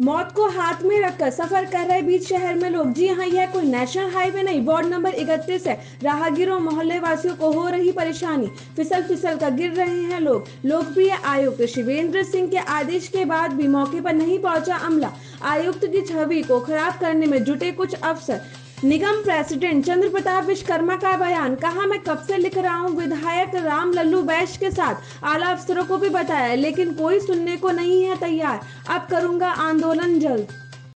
मौत को हाथ में रखकर सफ़र कर रहे बीच शहर में लोग। जी हाँ यह कोई नेशनल हाईवे नहीं, वार्ड नंबर इकतीस है। राहगीरों मोहल्ले वासियों को हो रही परेशानी फिसल फिसल कर गिर रहे हैं लोग। लोकप्रिय आयुक्त शिवेंद्र सिंह के आदेश के बाद भी मौके पर नहीं पहुँचा अमला। आयुक्त की छवि को खराब करने में जुटे कुछ अफसर निगम प्रेसिडेंट चंद्र प्रताप विश्वकर्मा का बयान, कहा, मैं कब से लिख रहा हूँ? विधायक राम लल्लू बैश के साथ आला अफसरों को भी बताया, लेकिन कोई सुनने को नहीं है तैयार। अब करूँगा आंदोलन जल्द।